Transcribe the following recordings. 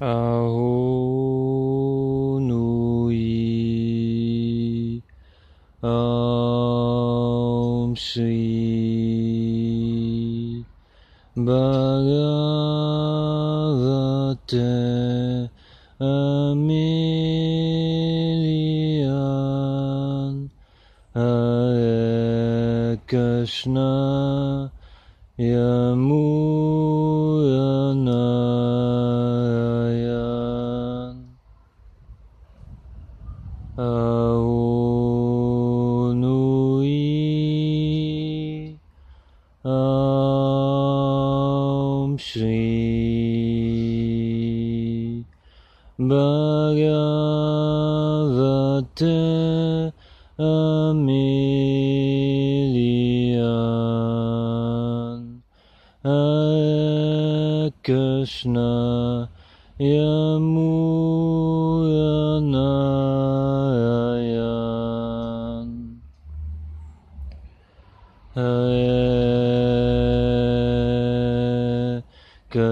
Ahonui Om Shri Bhagavate Amelian Hare Krishna Shri Bhagavate Amelian Hare Krishna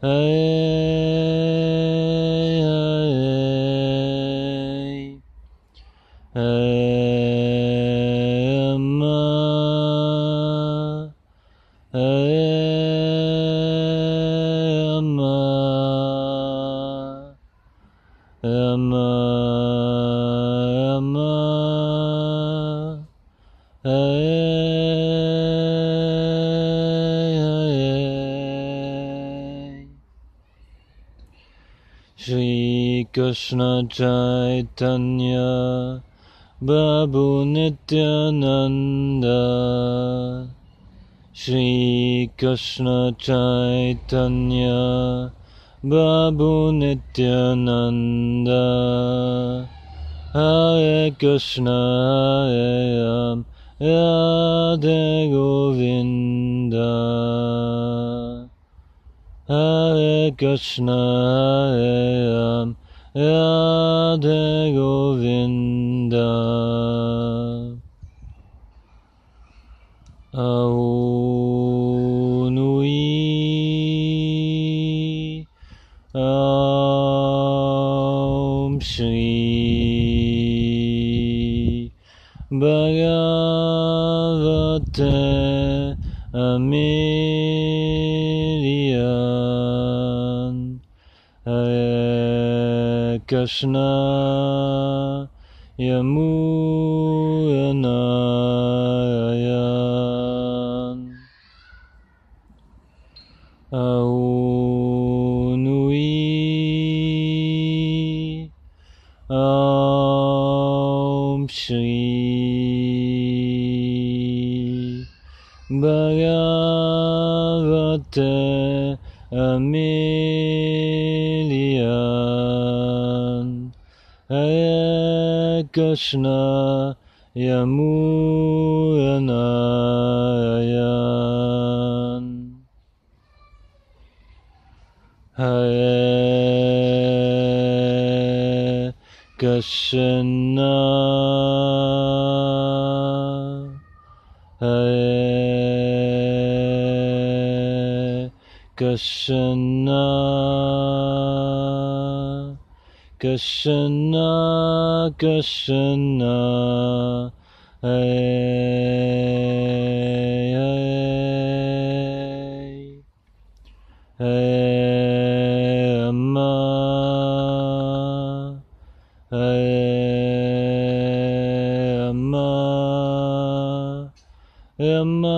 Hare Krishna Chaitanya Prabhu Nityananda Shri Krishna Chaitanya Prabhu Nityananda Hare Krishna Hare Ram Radhe Govinda Hare Krishna Hare Ram Radhe Govinda Ahonui Om Shri Bhagavate Amelian Krishna Yamunarayan Ahonui Om Shri Bhagavate Amelian Krishna Yamunarayan. Hare Krishna. Hare Krishna Krishna Krishna Hey Hey Hey Rama Hey Rama Rama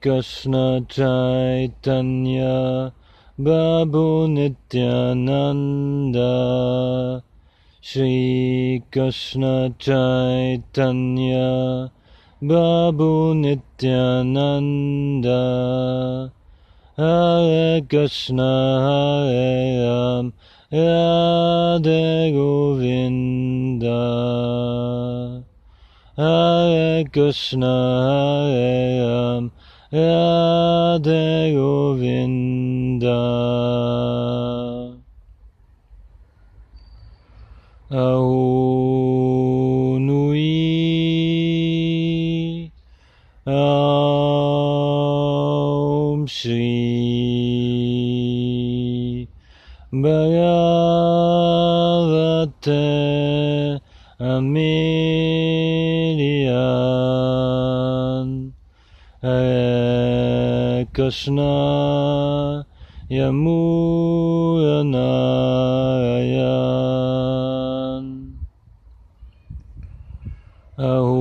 Krishna Chaitanya Prabhu Nityananda. Shri Krishna Chaitanya Prabhu Nityananda. Hare Krishna Hare Ram Radhe Govinda. Hare Krishna Hare Ram Radhe Govinda Ahonui Aum Shri Bhagavate Krishna Yamunarayan Ahonui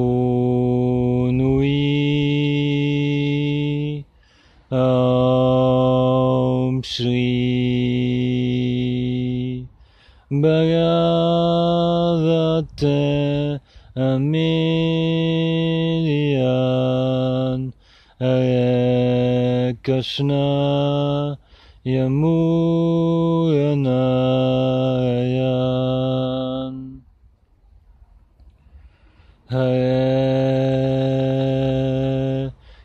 Aum Shri Bhagavate Amelian Hare Krishna Yamura Narayan Hare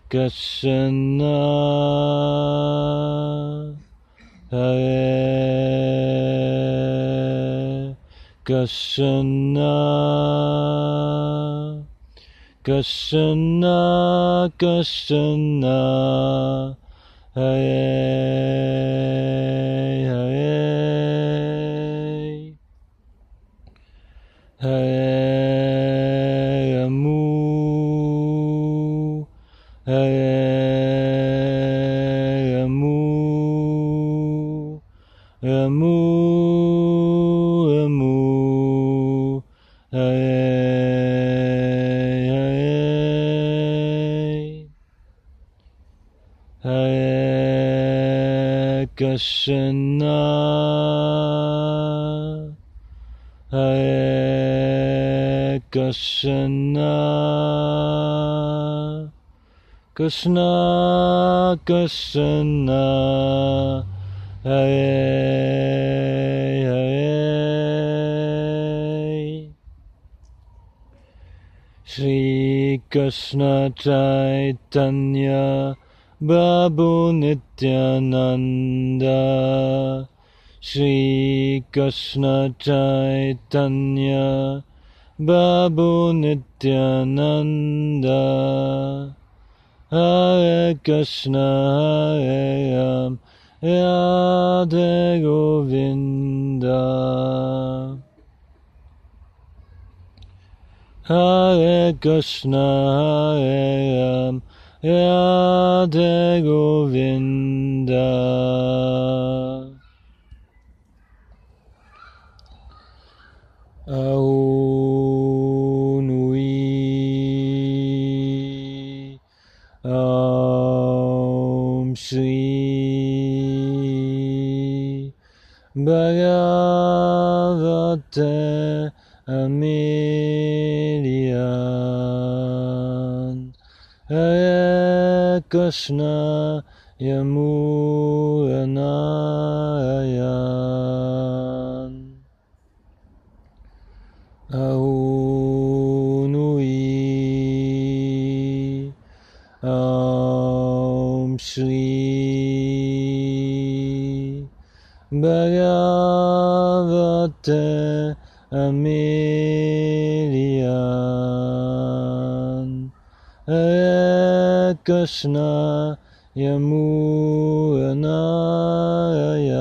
Krishna. Hare Krishna. Krishna Krishna Hare Hare Krishna Hare Krishna Krishna. Krishna Hare Hare Shri Krishna Chaitanya Prabhu Nityananda. Shri Krishna Chaitanya. Prabhu Nityananda. Hare Krishna Hare Ram Radhe Govinda. Hare Krishna Hare Ram Radhe Govinda Ahonui. Om Shri Bhagavate Amelian Krishna Yamuranayan Ahonui Om Shri Bhagavate Amelian Krishna Yamura Narayan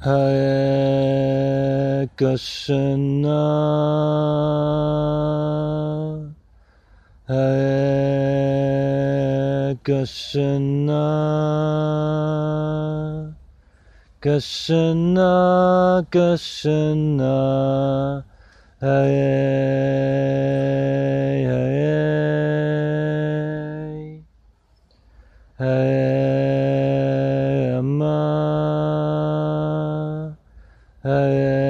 Hare Krishna. Hare Krishna Krishna Krishna Hare Hare Hare Rama Hare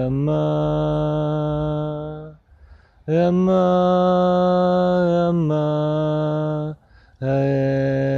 Rama Rama Rama Hare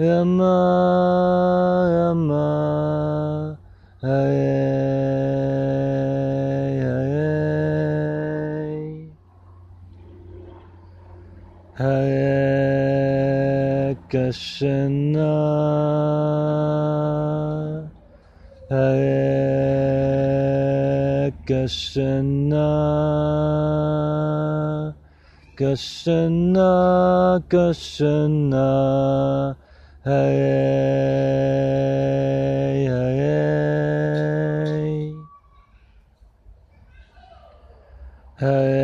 Hare Hare Krishna Hare Krishna Krishna Krishna hey, hey. Hare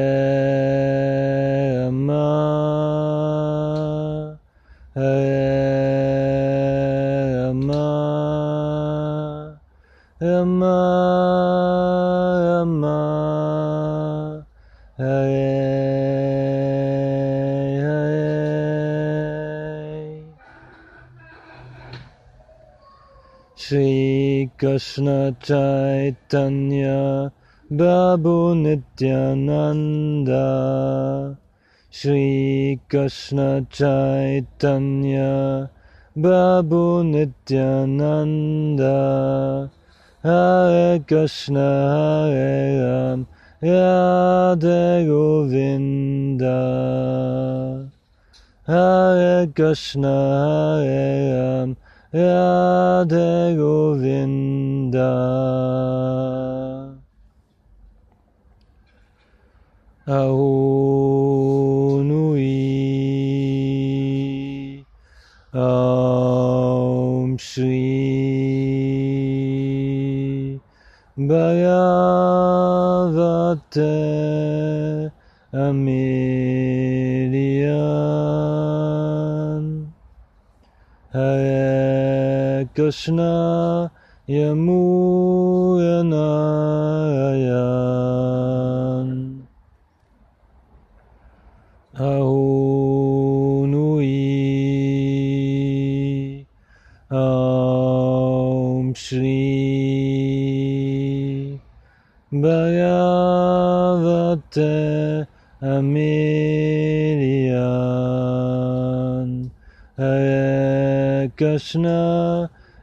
Krishna Chaitanya Prabhu Nityananda Shri Krishna Chaitanya Prabhu Nityananda Hare Krishna Hare Ram Radhe Govinda Hare Krishna Hare Ram Radhe Govinda Ahonui Om Shri Bhagavate Amelian Hare Krishna Yamuranayan Ahonui Om Shri Bhagavate Amelian Hare Krishna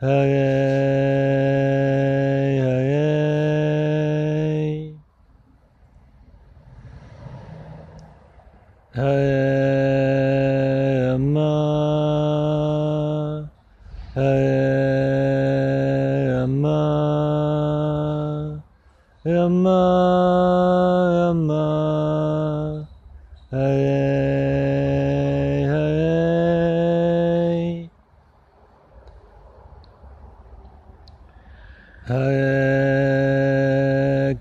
Krishna Krishna Krishna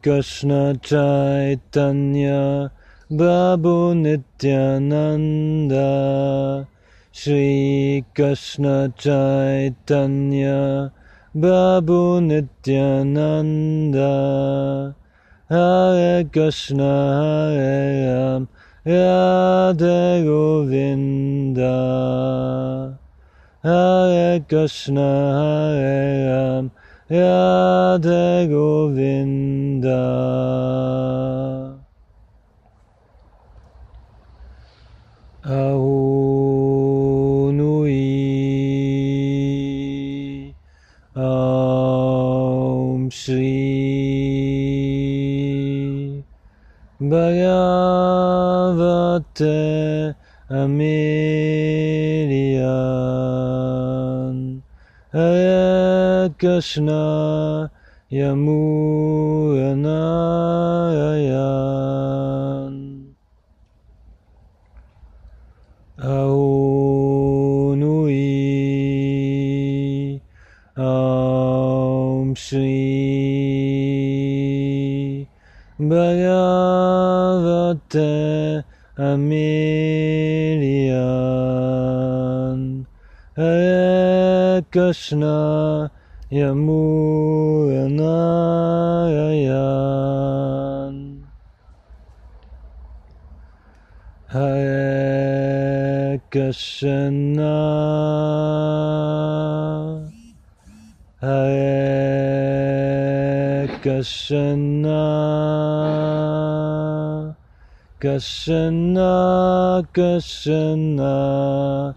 Krishna Chaitanya Prabhu Nityananda. Shri Krishna Chaitanya Prabhu Nityananda. Hare Krishna Hare Ram Radhe Govinda. Hare Krishna Hare Ram Radhe Govinda Ahonui Om Shri. Bhagavate Amelian Krishna Yamuranayan Ahonui Om Shri Bhagavate Amelian Hare Krishna Yamura Narayan Hare Krishna Hare Krishna Krishna Krishna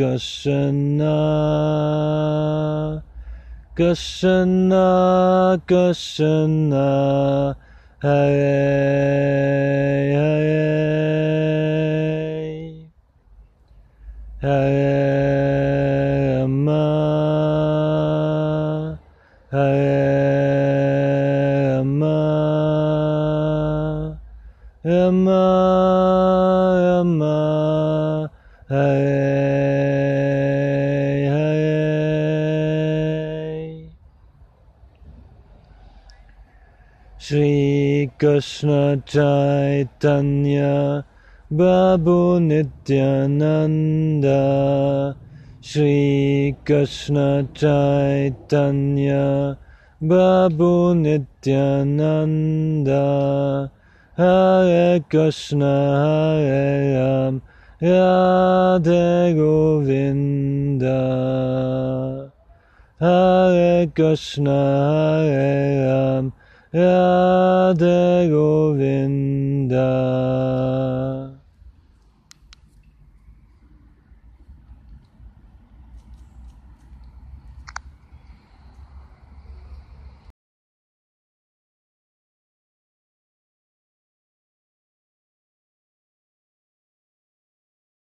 Rama Rama Hare Hare Hare Krishna Hare Krishna Krishna Krishna Krishna Chaitanya Prabhu Nityananda. Shri Krishna Chaitanya Prabhu Nityananda. Hare Krishna Hare Ram Radhe Govinda. Hare Krishna Hare Ram Radhe Govinda